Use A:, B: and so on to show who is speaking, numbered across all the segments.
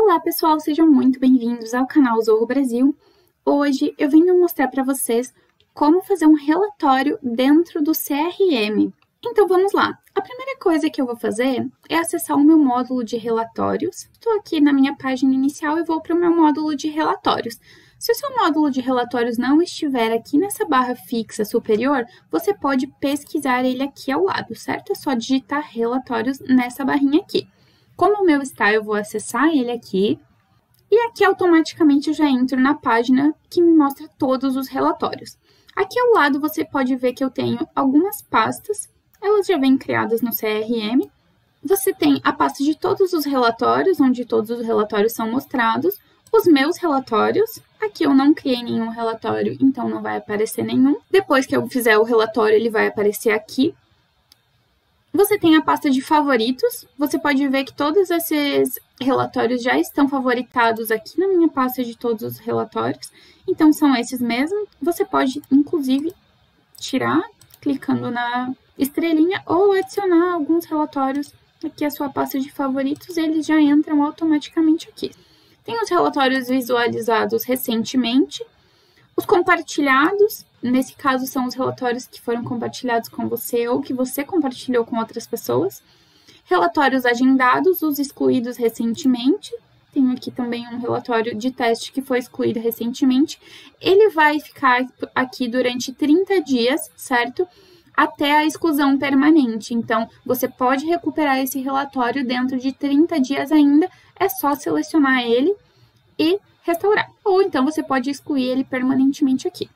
A: Olá pessoal, sejam muito bem-vindos ao canal Zorro Brasil. Hoje eu venho mostrar para vocês como fazer um relatório dentro do CRM. Então vamos lá. A primeira coisa que eu vou fazer é acessar o meu módulo de relatórios. Estou aqui na minha página inicial e vou para o meu módulo de relatórios. Se o seu módulo de relatórios não estiver aqui nessa barra fixa superior, você pode pesquisar ele aqui ao lado, certo? É só digitar relatórios nessa barrinha aqui. Como o meu está, eu vou acessar ele aqui. E aqui automaticamente eu já entro na página que me mostra todos os relatórios. Aqui ao lado você pode ver que eu tenho algumas pastas, elas já vêm criadas no CRM. Você tem a pasta de todos os relatórios, onde todos os relatórios são mostrados, os meus relatórios. Aqui eu não criei nenhum relatório, então não vai aparecer nenhum. Depois que eu fizer o relatório, ele vai aparecer aqui. Você tem a pasta de favoritos. Você pode ver que todos esses relatórios já estão favoritados aqui na minha pasta de todos os relatórios. Então, são esses mesmo. Você pode, inclusive, tirar clicando na estrelinha ou adicionar alguns relatórios aqui à sua pasta de favoritos. Eles já entram automaticamente aqui. Tem os relatórios visualizados recentemente, os compartilhados, nesse caso são os relatórios que foram compartilhados com você ou que você compartilhou com outras pessoas. Relatórios agendados, os excluídos recentemente. Tenho aqui também um relatório de teste que foi excluído recentemente. Ele vai ficar aqui durante 30 dias, certo? Até a exclusão permanente. Então, você pode recuperar esse relatório dentro de 30 dias ainda, é só selecionar ele e restaurar. Ou então você pode excluir ele permanentemente aqui.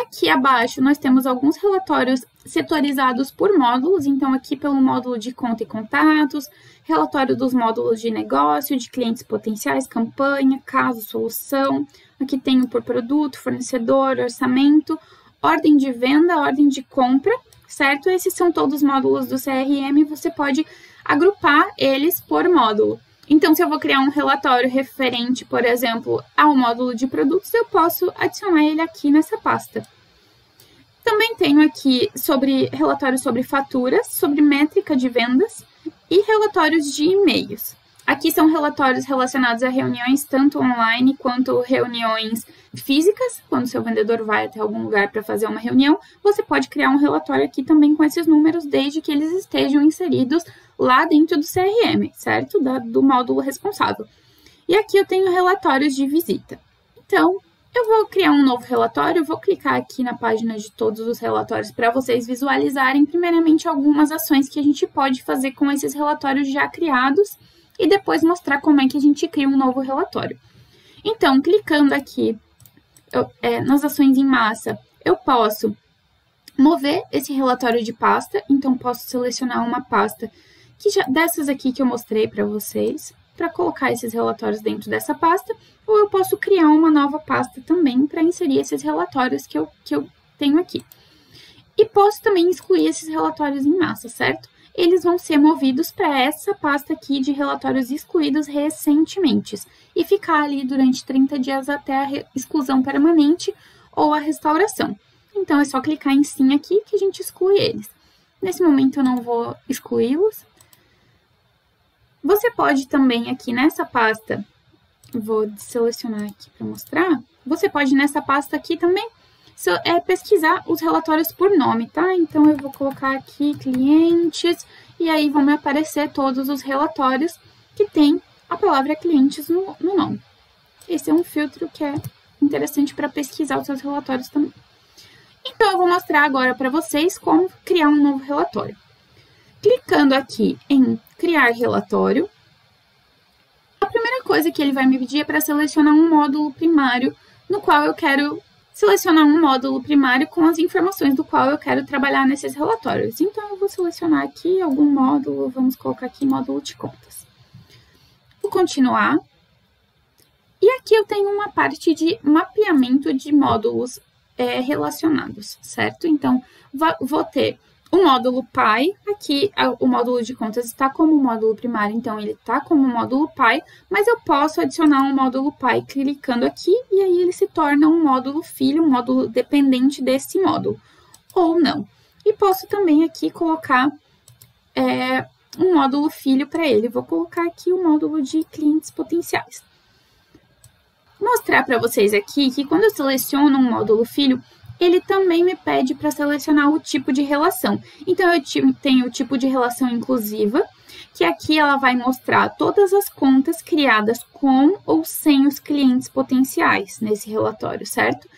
A: Aqui abaixo nós temos alguns relatórios setorizados por módulos, então aqui pelo módulo de conta e contatos, relatório dos módulos de negócio, de clientes potenciais, campanha, caso, solução. Aqui tenho por produto, fornecedor, orçamento, ordem de venda, ordem de compra, certo? Esses são todos módulos do CRM, você pode agrupar eles por módulo. Então, se eu vou criar um relatório referente, por exemplo, ao módulo de produtos, eu posso adicionar ele aqui nessa pasta. Também tenho aqui sobre relatórios sobre faturas, sobre métrica de vendas e relatórios de e-mails. Aqui são relatórios relacionados a reuniões tanto online quanto reuniões físicas. Quando seu vendedor vai até algum lugar para fazer uma reunião, você pode criar um relatório aqui também com esses números, desde que eles estejam inseridos lá dentro do CRM, certo? Da, do módulo responsável. E aqui eu tenho relatórios de visita. Então, eu vou criar um novo relatório, vou clicar aqui na página de todos os relatórios para vocês visualizarem, primeiramente, algumas ações que a gente pode fazer com esses relatórios já criados e depois mostrar como é que a gente cria um novo relatório. Então, clicando aqui eu, é, nas ações em massa, eu posso mover esse relatório de pasta, então posso selecionar uma pasta que já, dessas aqui que eu mostrei para vocês, para colocar esses relatórios dentro dessa pasta, ou eu posso criar uma nova pasta também para inserir esses relatórios que eu, que eu tenho aqui. E posso também excluir esses relatórios em massa, certo? Eles vão ser movidos para essa pasta aqui de relatórios excluídos recentemente e ficar ali durante 30 dias até a exclusão permanente ou a restauração. Então, é só clicar em sim aqui que a gente exclui eles. Nesse momento, eu não vou excluí-los. Você pode também aqui nessa pasta, vou selecionar aqui para mostrar, você pode nessa pasta aqui também é pesquisar os relatórios por nome, tá? Então, eu vou colocar aqui clientes, e aí vão me aparecer todos os relatórios que tem a palavra clientes no, no nome. Esse é um filtro que é interessante para pesquisar os seus relatórios também. Então, eu vou mostrar agora para vocês como criar um novo relatório. Clicando aqui em criar relatório, a primeira coisa que ele vai me pedir é para selecionar um módulo primário no qual eu quero selecionar um módulo primário com as informações do qual eu quero trabalhar nesses relatórios. Então, eu vou selecionar aqui algum módulo, vamos colocar aqui módulo de contas. Vou continuar. E aqui eu tenho uma parte de mapeamento de módulos é, relacionados, certo? Então, vou ter o módulo pai, aqui o módulo de contas está como módulo primário, então ele está como módulo pai, mas eu posso adicionar um módulo pai clicando aqui e aí ele se torna um módulo filho, um módulo dependente desse módulo, ou não. E posso também aqui colocar é, um módulo filho para ele. Vou colocar aqui o módulo de clientes potenciais. Mostrar para vocês aqui que quando eu seleciono um módulo filho, ele também me pede para selecionar o tipo de relação. Então, eu tenho o tipo de relação inclusiva, que aqui ela vai mostrar todas as contas criadas com ou sem os clientes potenciais nesse relatório, certo?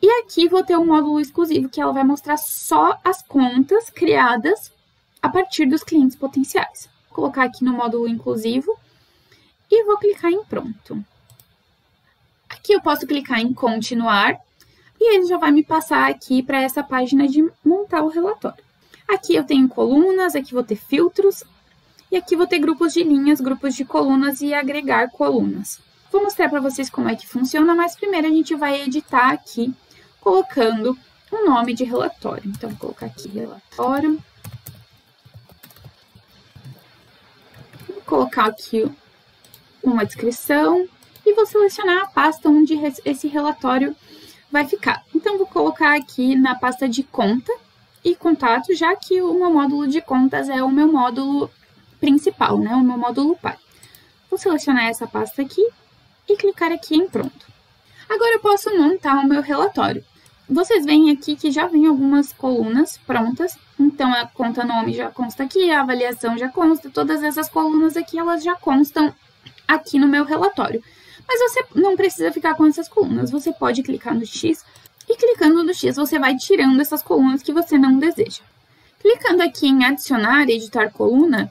A: E aqui vou ter um módulo exclusivo que ela vai mostrar só as contas criadas a partir dos clientes potenciais. Vou colocar aqui no módulo inclusivo e vou clicar em pronto. Aqui eu posso clicar em continuar e ele já vai me passar aqui para essa página de montar o relatório. Aqui eu tenho colunas, aqui vou ter filtros e aqui vou ter grupos de linhas, grupos de colunas e agregar colunas. Vou mostrar para vocês como é que funciona, mas primeiro a gente vai editar aqui colocando um nome de relatório. Então, vou colocar aqui relatório. Vou colocar aqui uma descrição e vou selecionar a pasta onde esse relatório vai ficar. Então, vou colocar aqui na pasta de conta e contato, já que o meu módulo de contas é o meu módulo principal, né? O meu módulo pai. Vou selecionar essa pasta aqui e clicar aqui em pronto. Agora eu posso montar o meu relatório. Vocês veem aqui que já vem algumas colunas prontas, então a conta nome já consta aqui, a avaliação já consta, todas essas colunas aqui, elas já constam aqui no meu relatório. Mas você não precisa ficar com essas colunas, você pode clicar no X e clicando no X você vai tirando essas colunas que você não deseja. Clicando aqui em adicionar editar coluna,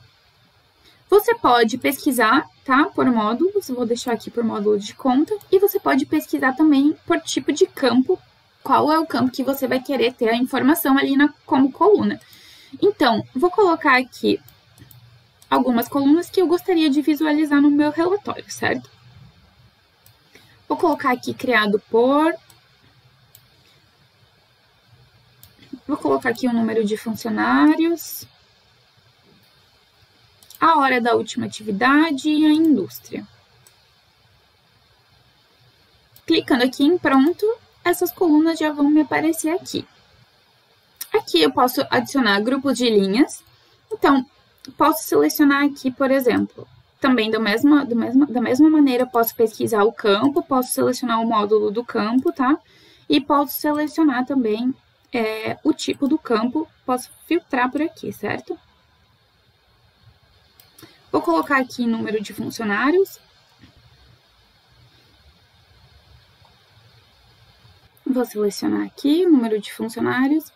A: você pode pesquisar, tá, por módulos, vou deixar aqui por módulo de conta, e você pode pesquisar também por tipo de campo qual é o campo que você vai querer ter a informação ali na, como coluna. Então, vou colocar aqui algumas colunas que eu gostaria de visualizar no meu relatório, certo? Vou colocar aqui criado por. Vou colocar aqui o número de funcionários, a hora da última atividade e a indústria. Clicando aqui em pronto, essas colunas já vão me aparecer aqui. Aqui eu posso adicionar grupos de linhas. Então, posso selecionar aqui, por exemplo, também do mesmo, do mesmo, da mesma maneira, posso pesquisar o campo, posso selecionar o módulo do campo, tá? E posso selecionar também é, o tipo do campo, posso filtrar por aqui, certo? Vou colocar aqui número de funcionários Vou selecionar aqui o número de funcionários.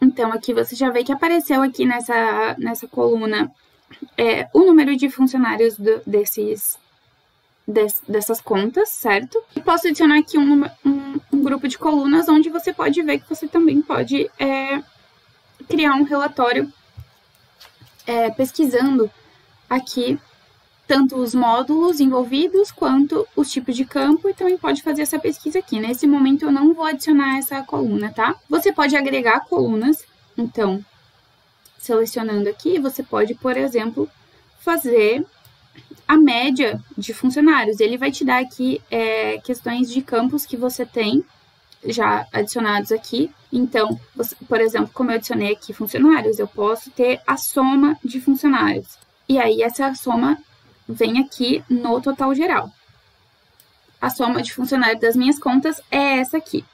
A: Então, aqui você já vê que apareceu aqui nessa, nessa coluna é, o número de funcionários do, desses, des, dessas contas, certo? E posso adicionar aqui um, um, um, grupo de colunas onde você pode ver que você também pode é, criar um relatório é, pesquisando aqui tanto os módulos envolvidos quanto os tipos de campo e também pode fazer essa pesquisa aqui. Nesse momento eu não vou adicionar essa coluna, tá? Você pode agregar colunas, então, selecionando aqui, você pode, por exemplo, fazer a média de funcionários. Ele vai te dar aqui é, questões de campos que você tem já adicionados aqui. Então, você, por exemplo, como eu adicionei aqui funcionários, eu posso ter a soma de funcionários. E aí, essa soma vem aqui no total geral. A soma de funcionários das minhas contas é essa aqui.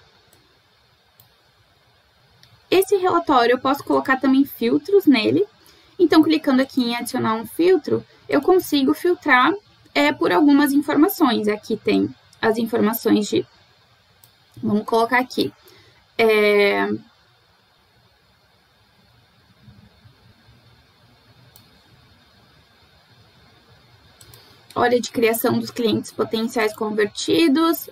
A: Esse relatório eu posso colocar também filtros nele. Então, clicando aqui em adicionar um filtro, eu consigo filtrar é, por algumas informações. Aqui tem as informações de... Vamos colocar aqui. É, hora de criação dos clientes potenciais convertidos.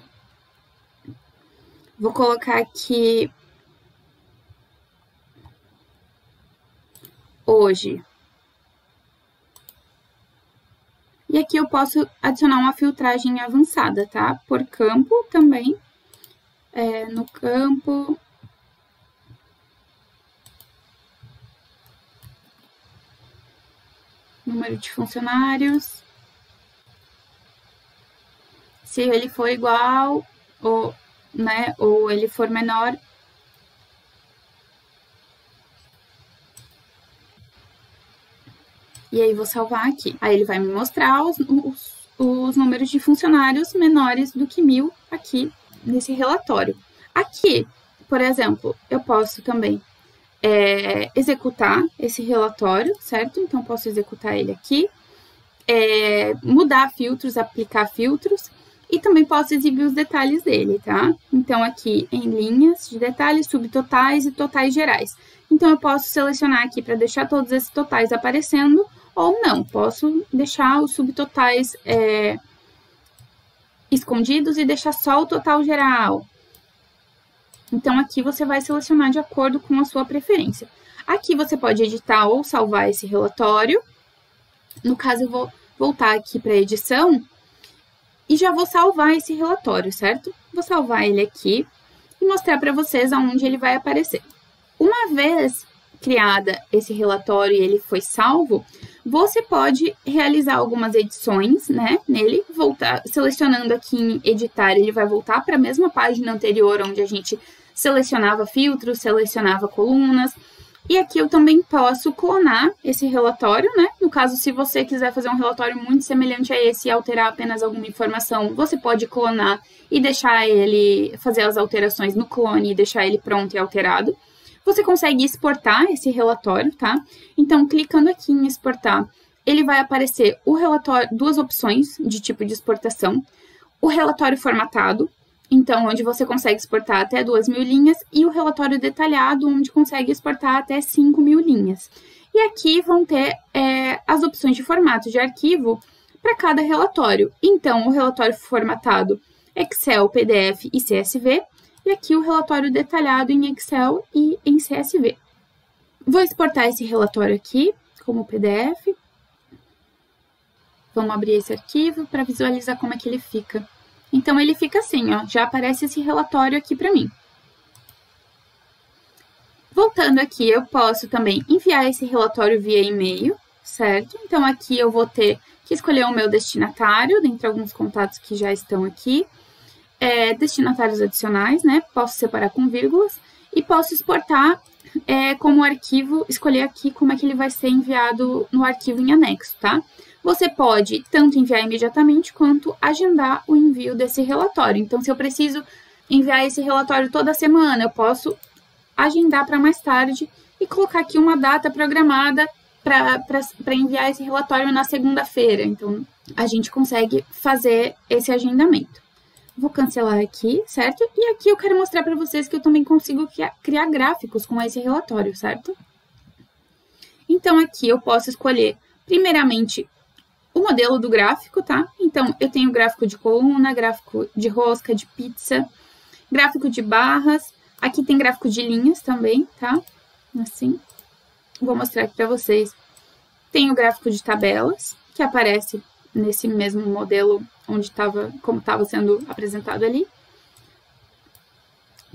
A: Vou colocar aqui hoje. E aqui eu posso adicionar uma filtragem avançada, tá? Por campo também. É, no campo. Número de funcionários se ele for igual ou, né, ou ele for menor, E aí vou salvar aqui. Aí ele vai me mostrar os, os, os números de funcionários menores do que mil aqui nesse relatório. Aqui, por exemplo, eu posso também é, executar esse relatório, certo? Então, posso executar ele aqui, é, mudar filtros, aplicar filtros, e também posso exibir os detalhes dele, tá? Então, aqui em linhas de detalhes, subtotais e totais gerais. Então, eu posso selecionar aqui para deixar todos esses totais aparecendo, ou não, posso deixar os subtotais é, escondidos e deixar só o total geral. Então, aqui você vai selecionar de acordo com a sua preferência. Aqui você pode editar ou salvar esse relatório. No caso, eu vou voltar aqui para a edição e já vou salvar esse relatório, certo? Vou salvar ele aqui e mostrar para vocês aonde ele vai aparecer. Uma vez criada esse relatório e ele foi salvo, você pode realizar algumas edições, né, nele, voltar, selecionando aqui em editar, ele vai voltar para a mesma página anterior onde a gente selecionava filtros, selecionava colunas. E aqui eu também posso clonar esse relatório, né? No caso, se você quiser fazer um relatório muito semelhante a esse e alterar apenas alguma informação, você pode clonar e deixar ele, fazer as alterações no clone e deixar ele pronto e alterado. Você consegue exportar esse relatório, tá? Então, clicando aqui em exportar, ele vai aparecer o relatório, duas opções de tipo de exportação. O relatório formatado, então, onde você consegue exportar até 2 mil linhas, e o relatório detalhado, onde consegue exportar até 5 mil linhas. E aqui vão ter é, as opções de formato de arquivo para cada relatório. Então, o relatório formatado Excel, PDF e CSV, e aqui o relatório detalhado em Excel e em CSV. Vou exportar esse relatório aqui como PDF. Vamos abrir esse arquivo para visualizar como é que ele fica. Então, ele fica assim, ó, já aparece esse relatório aqui para mim. Voltando aqui, eu posso também enviar esse relatório via e-mail, certo? Então, aqui eu vou ter que escolher o meu destinatário, dentre alguns contatos que já estão aqui. É, destinatários adicionais, né? Posso separar com vírgulas e posso exportar é, como arquivo, escolher aqui como é que ele vai ser enviado no arquivo em anexo, tá? Você pode tanto enviar imediatamente quanto agendar o envio desse relatório. Então, se eu preciso enviar esse relatório toda semana, eu posso agendar para mais tarde e colocar aqui uma data programada para enviar esse relatório na segunda-feira. Então, a gente consegue fazer esse agendamento. Vou cancelar aqui, certo? E aqui eu quero mostrar para vocês que eu também consigo criar gráficos com esse relatório, certo? Então, aqui eu posso escolher, primeiramente, o modelo do gráfico, tá? Então, eu tenho gráfico de coluna, gráfico de rosca, de pizza, gráfico de barras. Aqui tem gráfico de linhas também, tá? Assim. Vou mostrar aqui para vocês. Tem o gráfico de tabelas, que aparece nesse mesmo modelo onde estava, como estava sendo apresentado ali.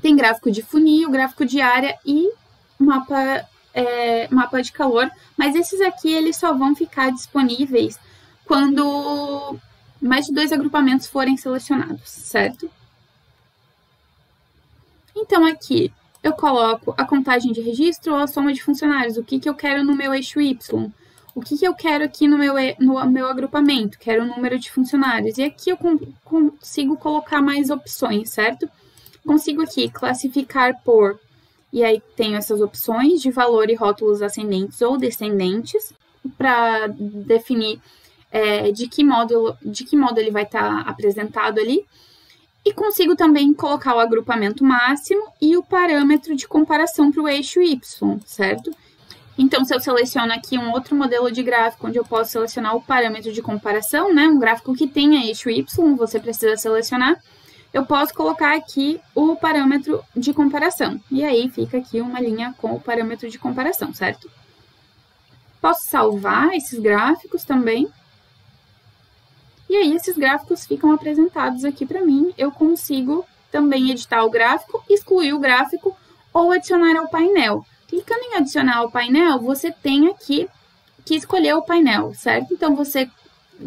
A: Tem gráfico de funil, gráfico de área e mapa, é, mapa de calor, mas esses aqui eles só vão ficar disponíveis quando mais de dois agrupamentos forem selecionados, certo? Então, aqui eu coloco a contagem de registro ou a soma de funcionários, o que, que eu quero no meu eixo Y, o que, que eu quero aqui no meu, no meu agrupamento, quero o número de funcionários. E aqui eu consigo colocar mais opções, certo? Consigo aqui classificar por, e aí tenho essas opções de valor e rótulos ascendentes ou descendentes, para definir é, de, que modo, de que modo ele vai estar tá apresentado ali. E consigo também colocar o agrupamento máximo e o parâmetro de comparação para o eixo Y, certo? Então, se eu seleciono aqui um outro modelo de gráfico, onde eu posso selecionar o parâmetro de comparação, né? Um gráfico que tenha eixo Y, você precisa selecionar. Eu posso colocar aqui o parâmetro de comparação. E aí, fica aqui uma linha com o parâmetro de comparação, certo? Posso salvar esses gráficos também. E aí, esses gráficos ficam apresentados aqui para mim. Eu consigo também editar o gráfico, excluir o gráfico ou adicionar ao painel. Clicando em adicionar ao painel, você tem aqui que escolher o painel, certo? Então, você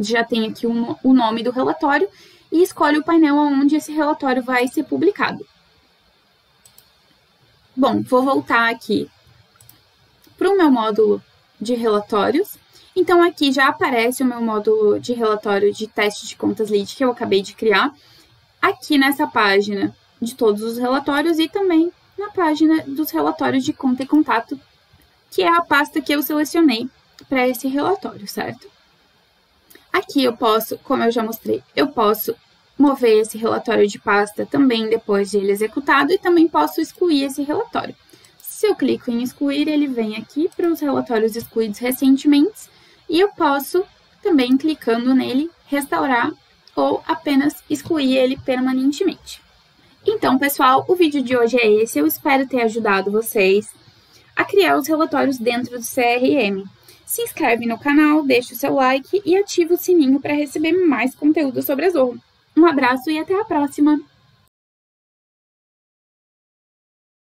A: já tem aqui o nome do relatório e escolhe o painel onde esse relatório vai ser publicado. Bom, vou voltar aqui para o meu módulo de relatórios Então, aqui já aparece o meu módulo de relatório de teste de contas lead que eu acabei de criar. Aqui nessa página de todos os relatórios e também na página dos relatórios de conta e contato, que é a pasta que eu selecionei para esse relatório, certo? Aqui eu posso, como eu já mostrei, eu posso mover esse relatório de pasta também depois de ele executado e também posso excluir esse relatório. Se eu clico em excluir, ele vem aqui para os relatórios excluídos recentemente e eu posso também, clicando nele, restaurar ou apenas excluir ele permanentemente. Então, pessoal, o vídeo de hoje é esse. Eu espero ter ajudado vocês a criar os relatórios dentro do CRM. Se inscreve no canal, deixa o seu like e ativa o sininho para receber mais conteúdo sobre a Zorro. Um abraço e até a próxima!